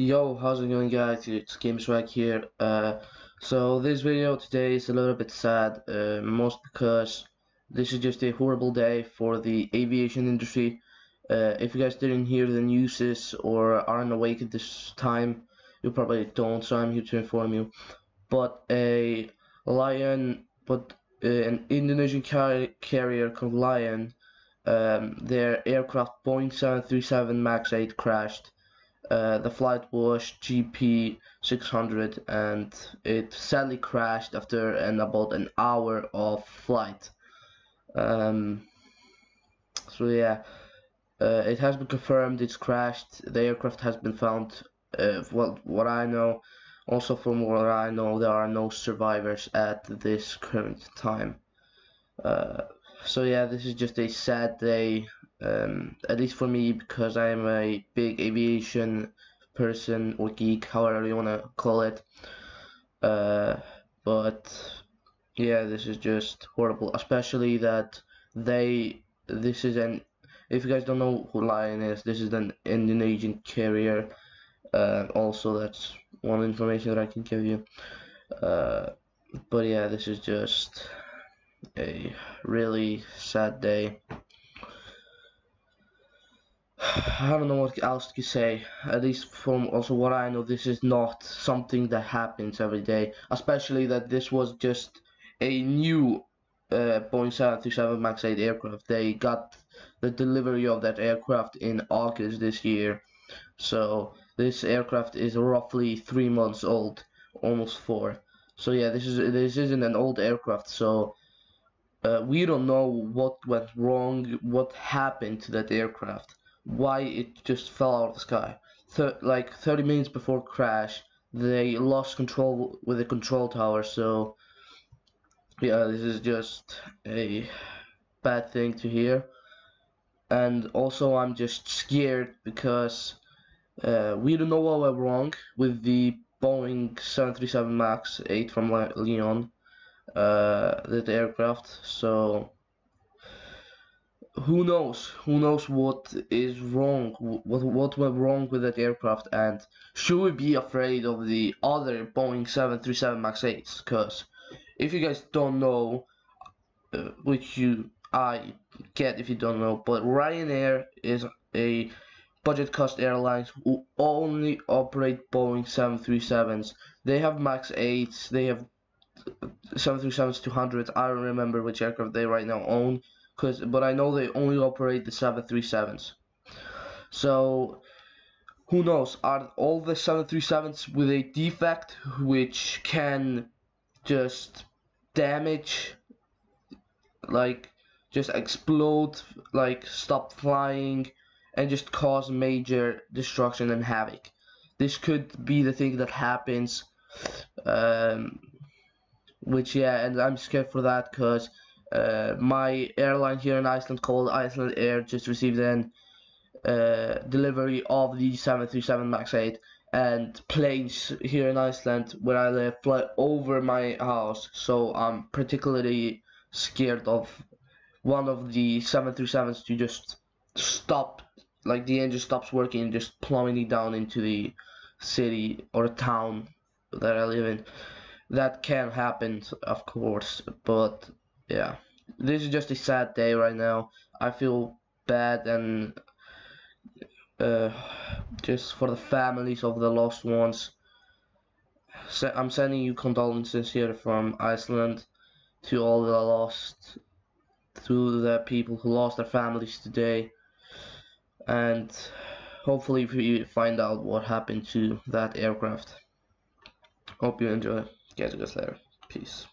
Yo, how's it going guys? It's GamerSwag here. Uh, so this video today is a little bit sad, uh, most because this is just a horrible day for the aviation industry. Uh, if you guys didn't hear the newses or aren't awake at this time, you probably don't, so I'm here to inform you. But a Lion, but uh, an Indonesian car carrier called Lion, um, their aircraft Boeing 737 MAX 8 crashed uh, the flight was GP 600 and it sadly crashed after an about an hour of flight. Um, so yeah, uh, it has been confirmed it's crashed. The aircraft has been found. Uh, what I know, also from what I know, there are no survivors at this current time. Uh, so yeah, this is just a sad day um, at least for me because I am a big aviation person or geek, however you want to call it. Uh, but yeah, this is just horrible, especially that they, this is an, if you guys don't know who Lion is, this is an Indonesian carrier. Uh, also, that's one information that I can give you. Uh, but yeah, this is just a really sad day. I don't know what else to say. At least from also what I know, this is not something that happens every day. Especially that this was just a new uh, Boeing 737 MAX 8 aircraft. They got the delivery of that aircraft in August this year. So this aircraft is roughly three months old, almost four. So yeah, this is this isn't an old aircraft. So uh, we don't know what went wrong, what happened to that aircraft why it just fell out of the sky. Th like 30 minutes before crash, they lost control with the control tower. So yeah, this is just a bad thing to hear. And also, I'm just scared because uh, we don't know what went wrong with the Boeing 737 MAX 8 from Lion, uh, that aircraft. So who knows? Who knows what is wrong what what went wrong with that aircraft and should we be afraid of the other Boeing 737 Max 8s because if you guys don't know uh, which you I get if you don't know but Ryanair is a budget cost airlines who only operate Boeing 737s they have Max 8s they have 737s 200 I don't remember which aircraft they right now own Cause, but I know they only operate the 737s. So, who knows? Are all the 737s with a defect which can just damage, like, just explode, like, stop flying, and just cause major destruction and havoc? This could be the thing that happens. Um, which, yeah, and I'm scared for that because uh, my airline here in Iceland called Iceland Air just received an uh, delivery of the 737 MAX 8 and planes here in Iceland where I live fly over my house. So I'm particularly scared of one of the 737s to just stop like the engine stops working and just plummeting down into the city or town that I live in. That can happen of course but yeah, this is just a sad day right now. I feel bad and uh, just for the families of the lost ones. I'm sending you condolences here from Iceland to all the lost, to the people who lost their families today, and hopefully we find out what happened to that aircraft. Hope you enjoy. Catch you guys later. Peace.